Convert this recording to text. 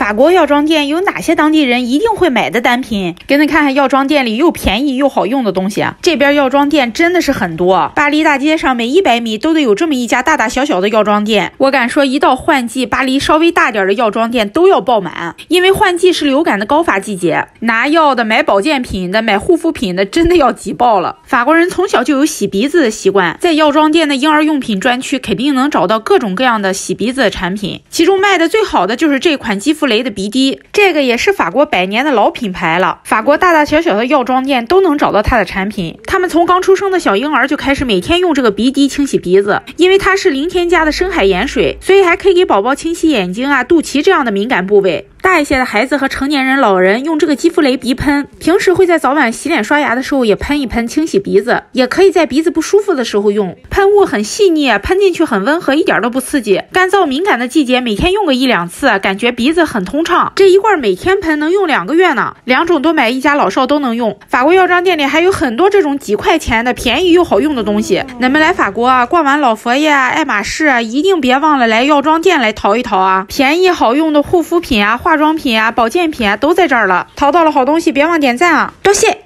法国药妆店有哪些当地人一定会买的单品？给你看看药妆店里又便宜又好用的东西。这边药妆店真的是很多，巴黎大街上每一百米都得有这么一家大大小小的药妆店。我敢说，一到换季，巴黎稍微大点的药妆店都要爆满，因为换季是流感的高发季节，拿药的、买保健品的、买护肤品的，真的要挤爆了。法国人从小就有洗鼻子的习惯，在药妆店的婴儿用品专区肯定能找到各种各样的洗鼻子的产品，其中卖的最好的就是这款肌肤雷的鼻滴，这个也是法国百年的老品牌了。法国大大小小的药妆店都能找到它的产品，他们从刚出生的小婴儿就开始每天用这个鼻滴清洗鼻子，因为它是零添加的深海盐水，所以还可以给宝宝清洗眼睛啊、肚脐这样的敏感部位。大一些的孩子和成年人、老人用这个肌肤雷鼻喷，平时会在早晚洗脸刷牙的时候也喷一喷，清洗鼻子，也可以在鼻子不舒服的时候用。喷雾很细腻，喷进去很温和，一点都不刺激。干燥敏感的季节，每天用个一两次，感觉鼻子很通畅。这一罐每天喷能用两个月呢，两种都买，一家老少都能用。法国药妆店里还有很多这种几块钱的便宜又好用的东西。你们来法国啊，逛完老佛爷、啊爱马仕啊，一定别忘了来药妆店来淘一淘啊，便宜好用的护肤品啊、化化妆品啊、保健品啊都在这儿了。淘到了好东西，别忘点赞啊！多谢。